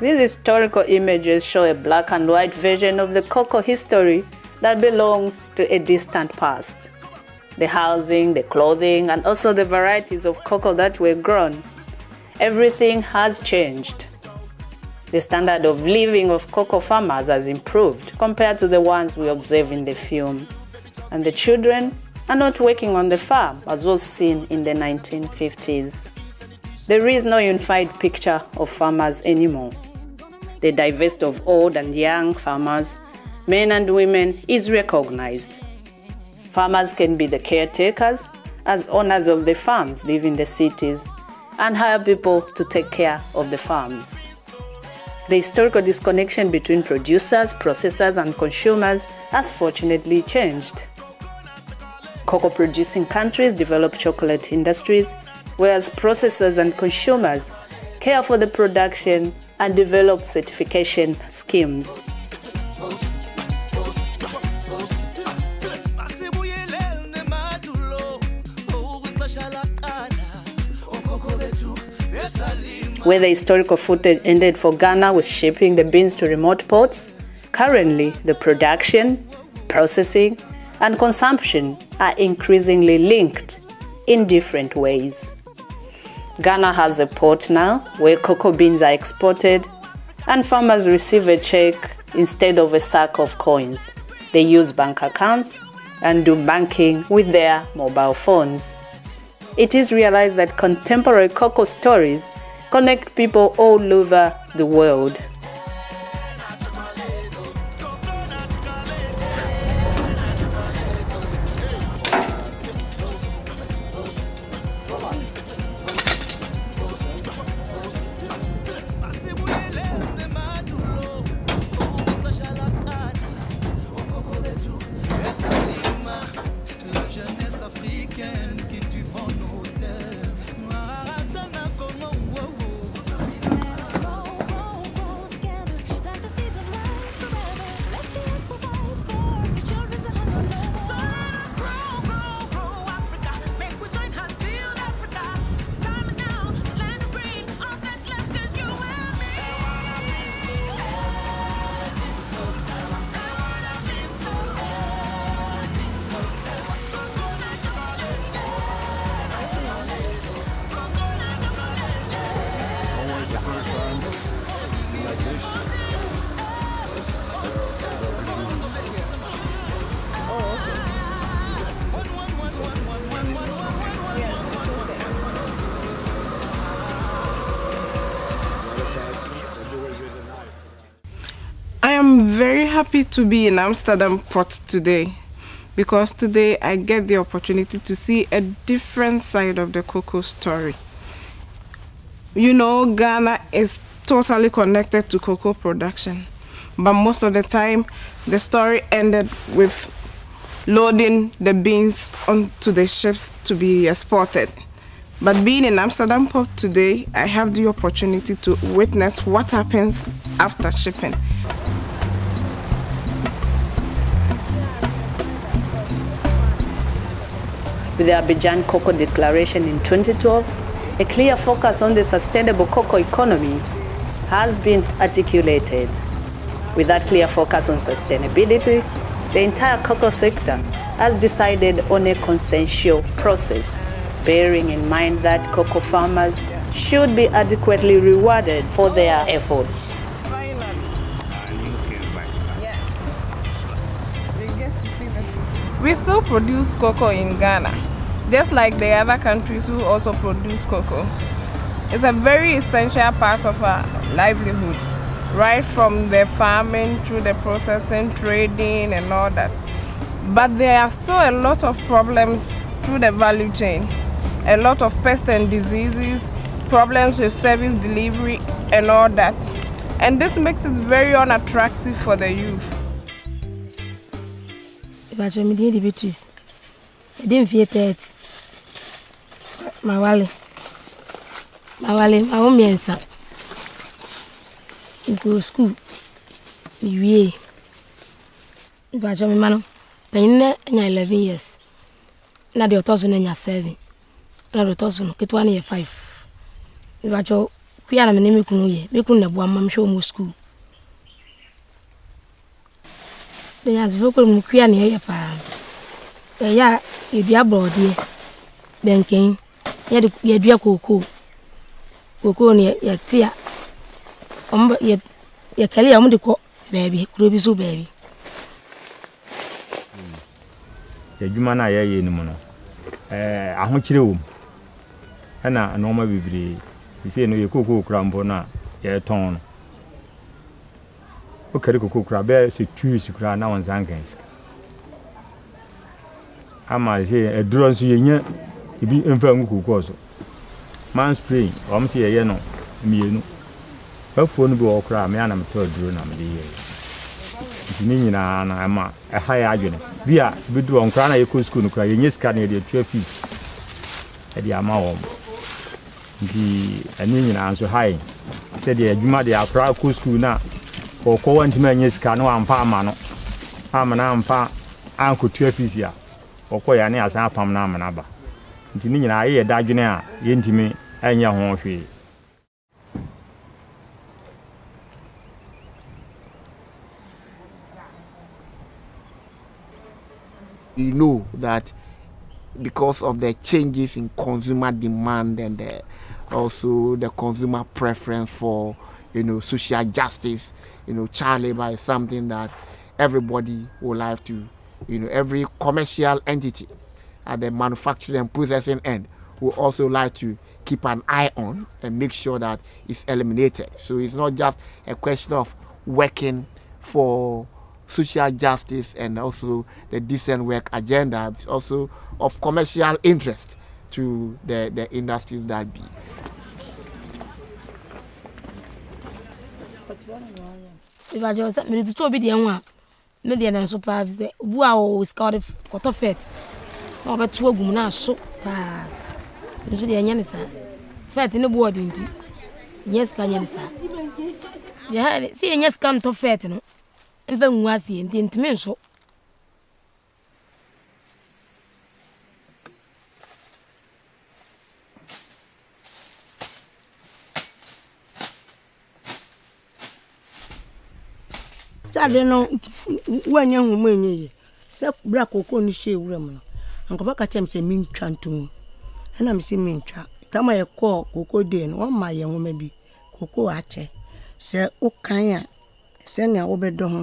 These historical images show a black and white version of the cocoa history that belongs to a distant past. The housing, the clothing, and also the varieties of cocoa that were grown. Everything has changed. The standard of living of cocoa farmers has improved compared to the ones we observe in the film. And the children are not working on the farm as was seen in the 1950s. There is no unified picture of farmers anymore. The diversity of old and young farmers, men and women, is recognized. Farmers can be the caretakers, as owners of the farms live in the cities, and hire people to take care of the farms. The historical disconnection between producers, processors, and consumers has fortunately changed. Cocoa producing countries develop chocolate industries, whereas processors and consumers care for the production and develop certification schemes. Where the historical footage ended for Ghana was shipping the beans to remote ports, currently the production, processing, and consumption are increasingly linked in different ways. Ghana has a port now where cocoa beans are exported and farmers receive a check instead of a sack of coins. They use bank accounts and do banking with their mobile phones. It is realized that contemporary cocoa stories connect people all over the world. I am very happy to be in Amsterdam Port today because today I get the opportunity to see a different side of the cocoa story. You know, Ghana is totally connected to cocoa production, but most of the time the story ended with loading the beans onto the ships to be exported. But being in Amsterdam Port today, I have the opportunity to witness what happens after shipping. With the Abidjan Cocoa Declaration in 2012, a clear focus on the sustainable cocoa economy has been articulated. With that clear focus on sustainability, the entire cocoa sector has decided on a consensual process, bearing in mind that cocoa farmers should be adequately rewarded for their efforts. We still produce cocoa in Ghana, just like the other countries who also produce cocoa. It's a very essential part of our livelihood, right from the farming through the processing, trading, and all that. But there are still a lot of problems through the value chain, a lot of pests and diseases, problems with service delivery, and all that. And this makes it very unattractive for the youth. ìbàjọ́ mi dín ní beatrice ẹ̀dí ń Ma wale. Ma wale, ma wo miensa. Nko school. Mi wie. Ba jo mi mano. Panyin na nya 11 years. Na de otoso na nya 7. Na de otoso no ketwa na ye 5. Mi ba jo kuya na me ne me kunu ye. Me kunu na bua ma me hwe mo school. De nya zvo ko mu kuya na ye pa. Eya edua bɔdeɛ bɛnkɛn yɛde yɛdua kookoo kookoo no yɛte a ɔmo yɛkɛle a ɔmo de kɔ baabi kuro bi so baabi. Adwuma no a yɛyɛ no mu no eh, ahokyerɛ wɔ mu ɛna nnoɔma bebree sisei no yɛ kokoo kora mpo no a yɛtɔn no. Wokari kokoo kora bɛyɛ sɛ tuus koraa na wɔnsa nka sika. Ama sɛ adurɔ nso yɛnya ebi mfa ngu kokoo so. Man spray wɔm sɛ yɛyɛ no mmienu afuo no bi wɔ koraa me ana metɔ aduro na mede yɛyɛ nti ne nyinaa no ɛma ɛha yɛ adwene. Bi a bɛdu wɔ nkora na yɛkɔ sukuu no kora yɛnyɛ sika no yɛde atua fees. Ɛde ama wɔn. Nti ɛne nyinaa nso ha yɛ sɛdeɛ adwuma deɛ akora kɔ sukuu no a ɔkɔ wantumi anyɛ sika no wampa ama no. Ama no ampa ankɔtua fees a ɔkɔ yɛ ne asan apam no ama aba nti ne nyinaa yɛyɛ da adwene a yɛntumi ɛnyɛ ho hwee we know that because of the changes in consumer demand and the, also the consumer preference for you know social justice you know child labor is something that everybody would like to you know every commercial entity at the manufacturing and processing end will also like to keep an eye on and make sure that it's eliminated. So it's not just a question of working for social justice and also the decent work agenda it's also of commercial interest to the, the industries that be. Na wɔbɛto agu mu na aso paa nso deɛ ɛnyɛ ne saa fɛt ne bu ɔde nti. Nyɛ sika nyɛ ne saa sɛ yɛnyɛ sika ntɔ fɛt no mfa ngu aseɛ nti ntumi nso. Sade no woanya nwoma ɛnyɛ yie sɛ berɛ a kookoo no hyɛ wura mu no ankɔfa ka kyerɛ me sɛ mentwa nto mu ɛna me sɛ mentwa tam a yɛkɔɔ kookoo dee no wɔma yɛ nwoma bi. Kookoo akyɛ sɛ wokan a sɛnea wobɛdɔ ho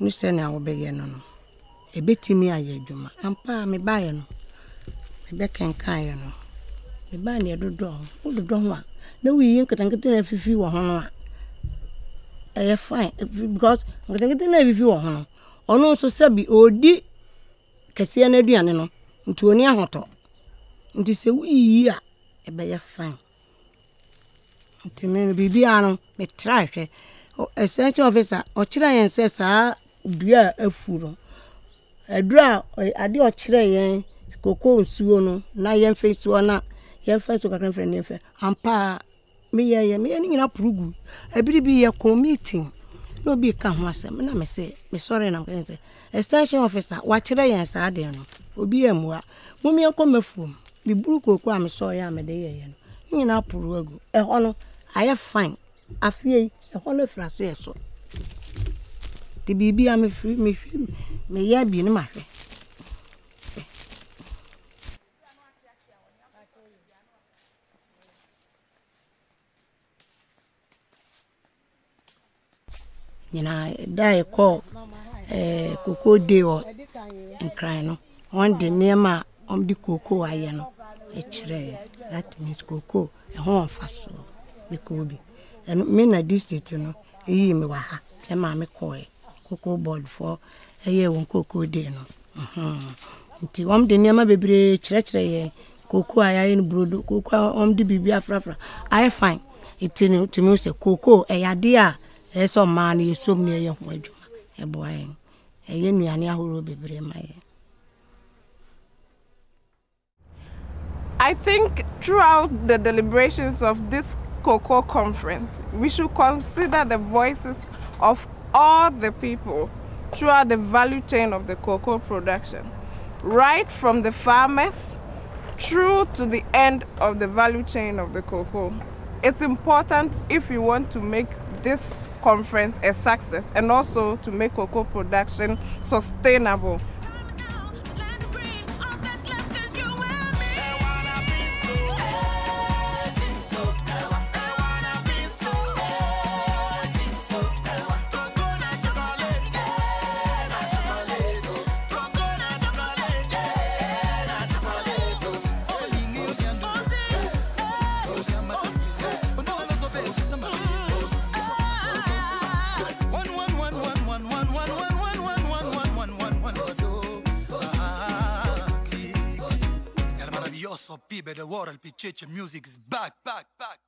ne sɛnea wobɛyɛ no no. Ɛbɛtumi ayɛ adwuma ampa a mebaeɛ no. Mebɛkenkaeɛ no. Mebaa ne ɛdodɔ ho. Wododɔ ho a na woyiyi nketenkete na afifi wɔ ho no a ɛyɛ fine. Because nketenkete na afifi wɔ ho no ɔno nso sɛbi ɔdi kɛseɛ no no nti ɔni ahotɔ nti sɛ woyiyi a ɛbɛyɛ fine. Nti me no biribiara no metra hwɛ extension officer ɔkyerɛ yɛn sɛ saa dua a afu no aduru a ade ɔkyerɛ yɛn koko nsuo no na yɛmfa nsuo na yɛmfa nsuo kakra mfɛ ne mfɛ ampa a meyɛ yɛ meyɛ no nyina poro gu. Ebiri bi yɛ kɔ meeting na obi ka ho asɛm na me sɛ mesɔre na mekɛ sɛ extension officer wakyerɛ yɛn saa deɛ no obi yɛ mmua mom yɛnkɔ mafuom meburu kooko a mesɔre a mede yɛyɛ no. Ne nyinaa poro agu. Ɛhɔ no ayɛ fine. Afei ɛhɔ no afiri ɛso nti biribi mefiri mehwɛ meyɛ bi no mahwɛ. Nyinaa da ɛkɔ ɛɛ koko de wɔ nkran no. Wɔn de nneɛma a wɔn de koko ayɛ no ɛkyerɛ that means koko ɛho wɔn fa so bi. Ɛno me na district no eyi mi wɔ ha ɛma mi kɔɛ koko board foɔ ɛyɛ wɔn koko de no. Nti wɔn de nneɛma bebree kyerɛkyerɛ yɛn koko a yɛayɛ no burodo koko a wɔn de biribi afrafra. Ayɛ fine. Nti no tumi sɛ koko ɛyɛ adeɛ a I think throughout the deliberations of this cocoa conference, we should consider the voices of all the people throughout the value chain of the cocoa production, right from the farmers through to the end of the value chain of the cocoa. It's important if you want to make this conference a success and also to make cocoa production sustainable pibe the world, picheche music is back, back, back.